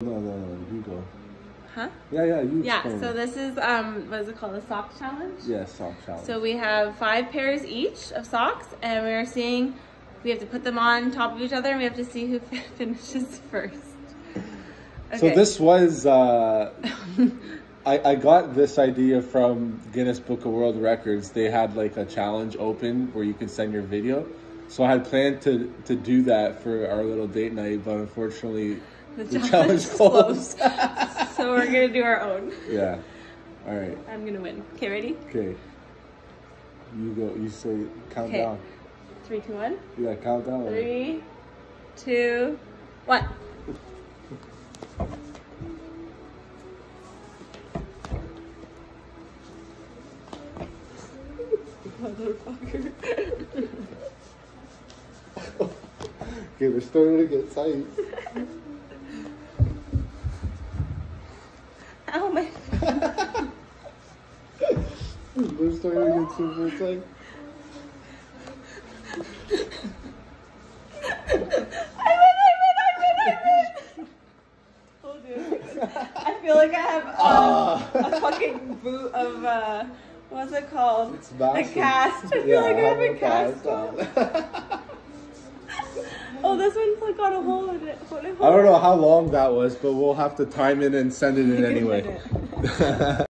No, no, no, you go. Huh? Yeah, yeah, you Yeah, explain so this is, um, what is it called? A sock challenge? Yeah, sock challenge. So we have five pairs each of socks, and we're seeing we have to put them on top of each other, and we have to see who finishes first. So this was, uh, I, I got this idea from Guinness Book of World Records. They had like a challenge open where you can send your video. So I had planned to, to do that for our little date night, but unfortunately the, challenge closed. so we're gonna do our own. yeah. All right. I'm gonna win. Okay, ready? Okay. You go. You say count Okay. down. Three, two, one. Yeah, count down. Three, two, one. Motherfucker. Okay, we're starting to get tight. Ow, my. We're starting to get super tight. I win, I win, I win, I win! Told you. I feel like I have um, a fucking boot of, uh, what's it called? It's A cast. I feel Yeah, like I have a have a cast. cast on. Oh, this one's like got a hole in it. I don't know how long that was, but we'll have to time it and send it in anyway.